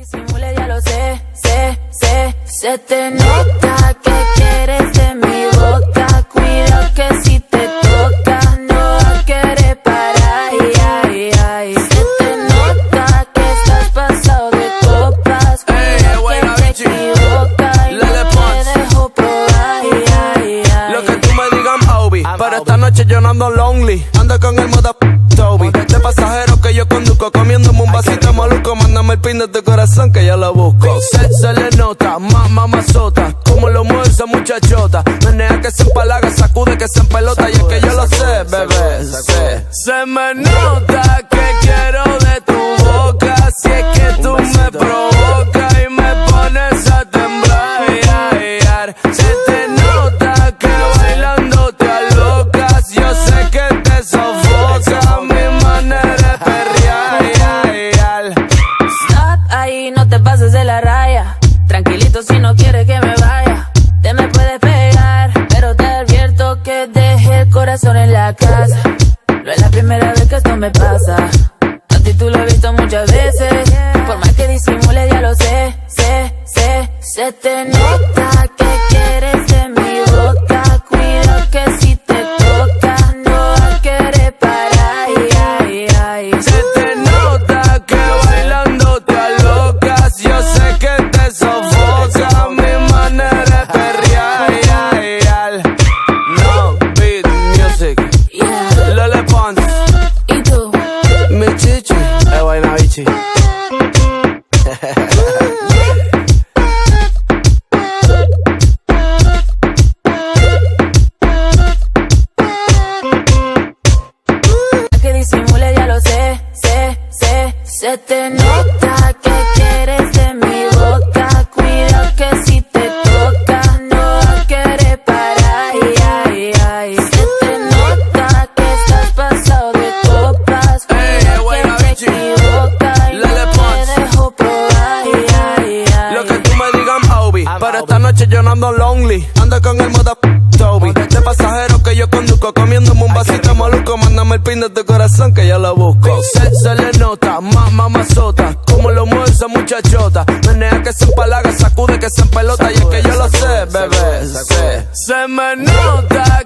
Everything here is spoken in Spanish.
disimule, ya lo sé, sé, sé. Se te nota que quieres de mi boca. Cuidado que si te toca, no querer parar. Ay, ay, ay. Se te nota que estás pasado de copas. Cuidado buena, que te Vichy. equivocas. Y Lele no te dejo probar. Ay, ay, ay. Lo que tú me digas, Obi. Pero esta noche yo no ando lonely. Ando con el moda Toby. De pasajero que yo conduzco. Comiéndome un vasito maluco. Mándame el pin de tu corazón que yo lo busco. Se, se le nota, mamá mazota. Como lo mueve esa muchachota. Menea que se empalaga, sacude que se empelota. Y es que yo lo sé, bebé. sé. Se me nota te pases de la raya. Tranquilito si no quieres que me vaya. Te me puedes pegar, pero te advierto que dejé el corazón en la casa. No es la primera vez que esto me pasa. A ti tú lo he visto muchas veces. Por más que disimule, ya lo sé, sé, sé. Se te nota disimule, ya lo sé, sé, sé. Se te nota que quieres de mi boca. Cuidado que si te toca, no querer parar. Ay, ay, ay. Se te nota que estás pasado de copas. Cuidado que te. Y no te dejo probar. Ay, ay, ay. Lo que tú me digas, Obi. Pero esta noche yo no ando lonely. Ando con el moda Toby. De pasajero que yo conduzco. Vasito el pin de tu corazón que yo lo busco. Se, se le nota, mamá mazota. Como lo mueve esa muchachota. Menea que se empalaga, sacude que se empelota. Y es que yo lo sé, bebé. sé. Se me nota